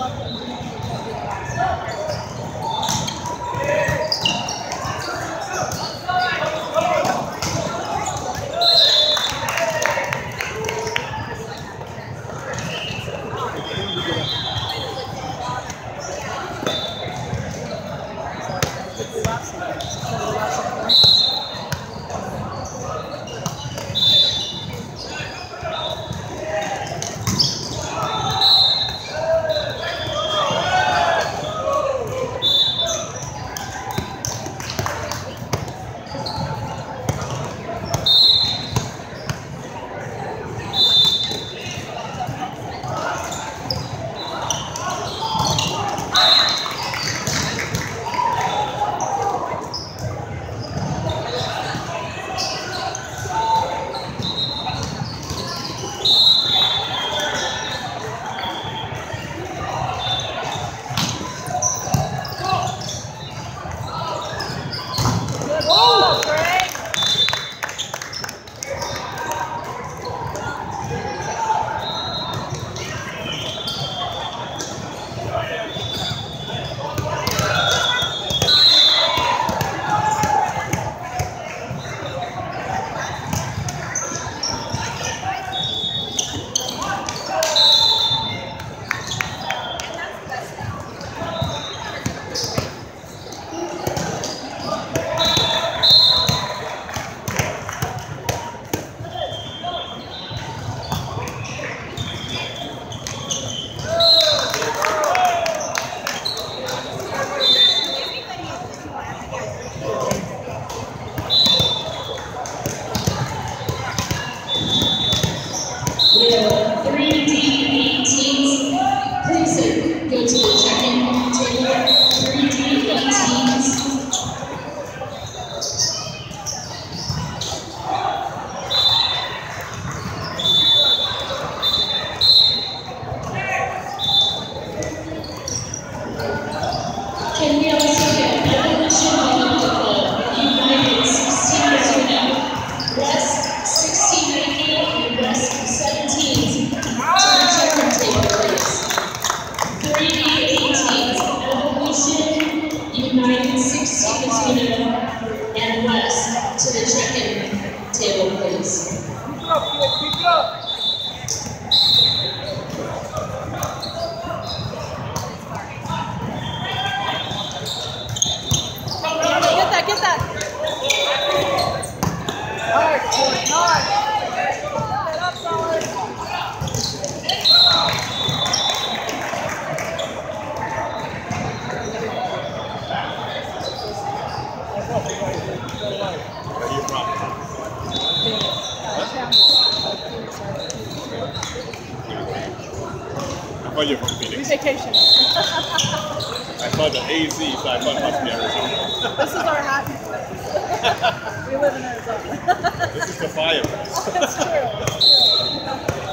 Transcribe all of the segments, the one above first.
platform. 16 unit, and West to the check-in table, please. I thought you were from Phoenix. Vacation. I saw the AZ, so I thought it must be Arizona. This is our happy place. we live in Arizona. This is the fire place. That's true. That's true.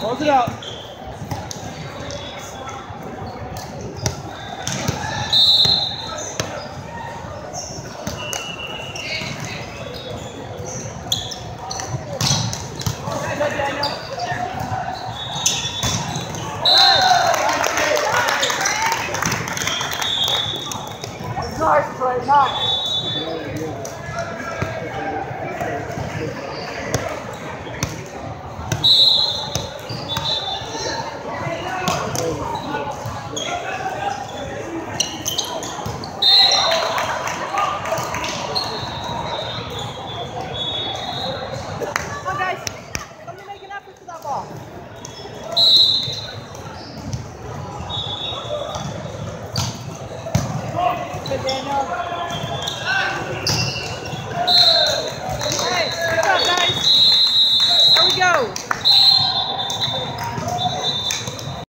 好吃的